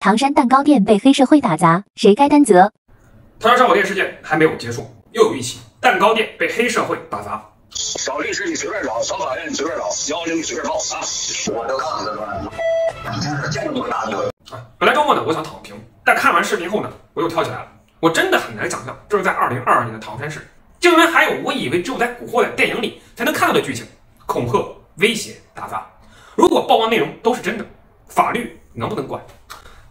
唐山蛋糕店被黑社会打砸，谁该担责？唐山烧烤店事件还没有结束，又有一起蛋糕店被黑社会打砸。找律师你随便找，找法院你随便找，幺零你随便报啊！我都看了吧，你真是见过大的。啊，本来周末呢，我想躺平，但看完视频后呢，我又跳起来了。我真的很难想象，这是在二零二二年的唐山市，竟然还有我以为只有在古惑仔电影里才能看到的剧情：恐吓、威胁、打砸。如果曝光内容都是真的，法律能不能管？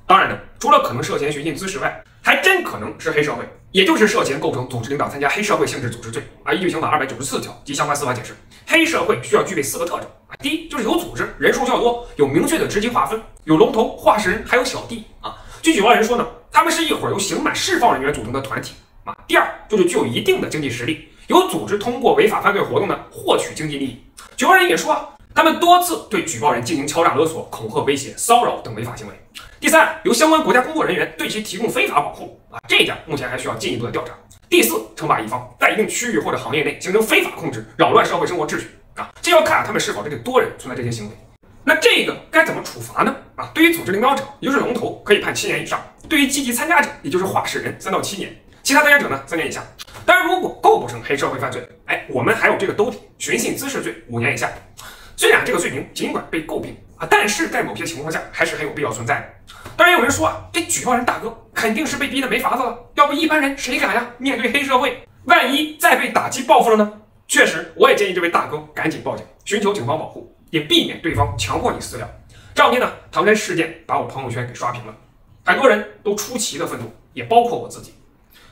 当然呢，除了可能涉嫌寻衅滋事外，还真可能是黑社会，也就是涉嫌构成组织领导参加黑社会性质组织罪啊。依据刑法二百九十四条及相关司法解释，黑社会需要具备四个特征啊。第一就是有组织，人数较多，有明确的职级划分，有龙头、话事人，还有小弟啊。据举报人说呢，他们是一伙由刑满释放人员组成的团体啊。第二就是具有一定的经济实力，有组织通过违法犯罪活动呢获取经济利益。举报人也说啊。他们多次对举报人进行敲诈勒索、恐吓、威胁、骚扰等违法行为。第三，由相关国家工作人员对其提供非法保护啊，这一点目前还需要进一步的调查。第四，称霸一方，在一定区域或者行业内形成非法控制，扰乱社会生活秩序啊，这要看他们是否这个多人存在这些行为。那这个该怎么处罚呢？啊，对于组织领导者，也就是龙头，可以判七年以上；对于积极参加者，也就是话事人，三到七年；其他参加者呢，三年以下。当然，如果构不成黑社会犯罪，哎，我们还有这个兜底寻衅滋事罪，五年以下。虽然这个罪名尽管被诟病啊，但是在某些情况下还是很有必要存在的。当然有人说啊，这举报人大哥肯定是被逼的没法子了，要不一般人谁敢呀？面对黑社会，万一再被打击报复了呢？确实，我也建议这位大哥赶紧报警，寻求警方保护，也避免对方强迫你私了。这两天呢，唐山事件把我朋友圈给刷屏了，很多人都出奇的愤怒，也包括我自己。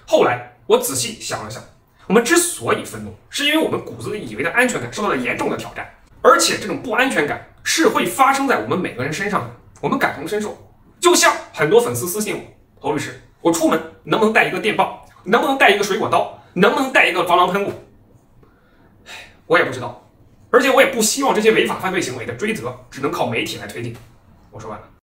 后来我仔细想了想，我们之所以愤怒，是因为我们骨子里以为的安全感受到了严重的挑战。而且这种不安全感是会发生在我们每个人身上的，我们感同身受。就像很多粉丝私信我，侯律师，我出门能不能带一个电棒？能不能带一个水果刀？能不能带一个防狼喷雾？我也不知道。而且我也不希望这些违法犯罪行为的追责只能靠媒体来推进。我说完了。